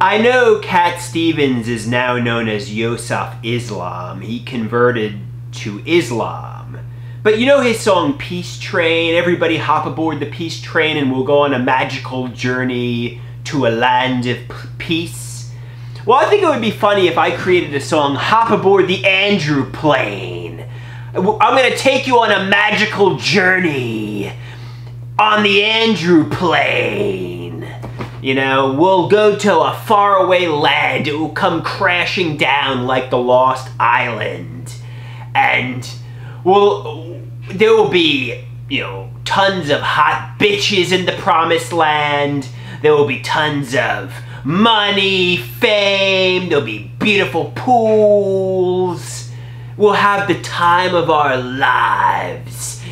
I know Cat Stevens is now known as Yusuf Islam. He converted to Islam. But you know his song Peace Train? Everybody hop aboard the Peace Train and we'll go on a magical journey to a land of peace. Well, I think it would be funny if I created a song Hop Aboard the Andrew Plane. I'm going to take you on a magical journey on the Andrew Plane. You know, we'll go to a faraway land. It will come crashing down like the Lost Island. And we'll, there will be, you know, tons of hot bitches in the promised land. There will be tons of money, fame. There'll be beautiful pools. We'll have the time of our lives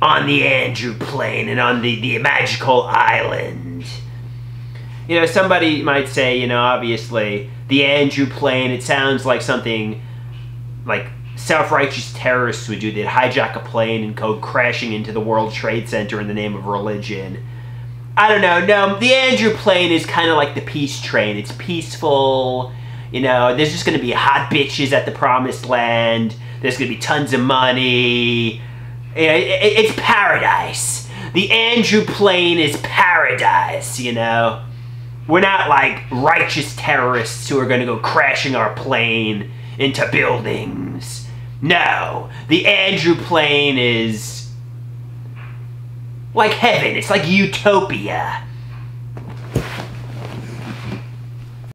on the Andrew plane and on the, the magical island. You know, somebody might say, you know, obviously, the Andrew plane, it sounds like something like self-righteous terrorists would do. They'd hijack a plane and go crashing into the World Trade Center in the name of religion. I don't know. No, the Andrew plane is kind of like the peace train. It's peaceful. You know, there's just going to be hot bitches at the promised land. There's going to be tons of money. It's paradise. The Andrew plane is paradise, you know? We're not like righteous terrorists who are going to go crashing our plane into buildings. No, the Andrew plane is like heaven. It's like utopia.